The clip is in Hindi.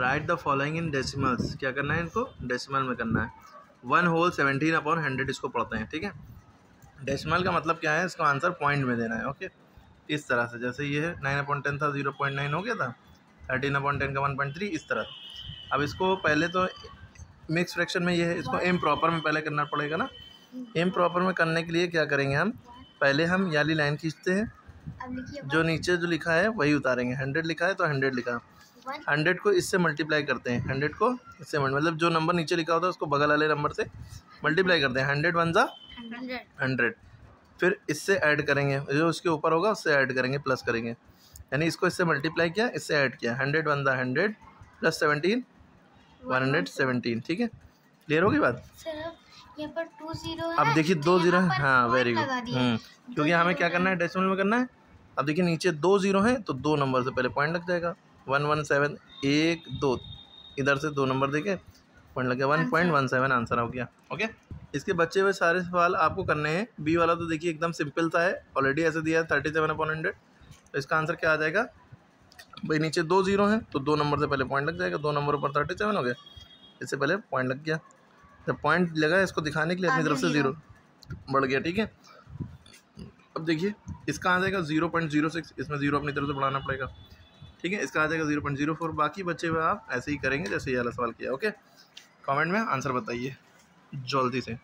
Write the following in decimals. क्या करना है इनको? डेसिमल में करना है। One whole seventeen upon hundred इसको पढ़ते हैं, ठीक है? डेसिमल का मतलब क्या है? इसका आंसर पॉइंट में देना है, ओके? इस तरह से, जैसे ये है, नाइन अपॉइंट टेन था, ज़ीरो पॉइंट नाइन हो गया था। थर्टीन अपॉइंट टेन का वन पॉइंट थ्री, इस तरह। अब इसको पहले तो मिक्स फ्रैक्शन में ये है, इसको एम प्रॉपर में पहले करना पड़ेगा ना। एम प्रॉपर में करने के लिए क्या करेंगे हम? पहले हम याली लाइन खींचते हैं जो नीचे जो लिखा है वही उतारेंगे। हंड्रेड लिखा है तो हंड्रेड लिखा। हंड्रेड को इससे मल्टीप्लाई करते हैं। हंड्रेड को इससे मतलब जो नंबर नीचे लिखा होता है उसको बगल वाले नंबर से मल्टीप्लाई करते हैं। हंड्रेड वन ज़ा हंड्रेड फिर इससे ऐड करेंगे। जो उसके ऊपर होगा उससे ऐड करेंगे प्लस करेंगे। यानी इसको इससे मल्टीप्लाई किया इससे ऐड किया। हंड्रेड वन ज़ा hundred plus seventeen one hundred seventeen ठीक है? क्लियर होगी बात? यहाँ पर टू ज़ीरो अब देखिए तो दो ज़ीरो है। हाँ वेरी गुड क्योंकि हमें क्या करना है? डेसिमल में करना है? अब देखिए नीचे दो ज़ीरो हैं तो दो नंबर से पहले पॉइंट लग जाएगा। वन वन सेवन एक दो। इधर से दो नंबर देखे पॉइंट लग गया one point one seven answer हो गया। ओके इसके बचे हुए सारे सवाल आपको करने हैं। बी वाला तो देखिए एकदम सिंपल सा है। ऑलरेडी ऐसे दिया है थर्टी सेवन अपॉन हंड्रेड तो इसका आंसर क्या आ जाएगा? भाई नीचे दो ज़ीरो हैं तो दो नंबर से पहले पॉइंट लग जाएगा। दो नंबर ऊपर थर्टी सेवन हो गया। इससे पहले पॉइंट लग गया। जब पॉइंट लगा इसको दिखाने के लिए अपनी तरफ़ से ज़ीरो बढ़ गया ठीक है? अब देखिए। इसका आ जाएगा ज़ीरो पॉइंट ज़ीरो सिक्स, इसमें ज़ीरो अपनी तरफ़ से बढ़ाना पड़ेगा। ठीक है, इसका आ जाएगा ज़ीरो पॉइंट ज़ीरो फोर, बाकी बच्चे आप ऐसे ही करेंगे जैसे ये वाला सवाल किया, ओके? कमेंट में आंसर बताइए, जल्दी से।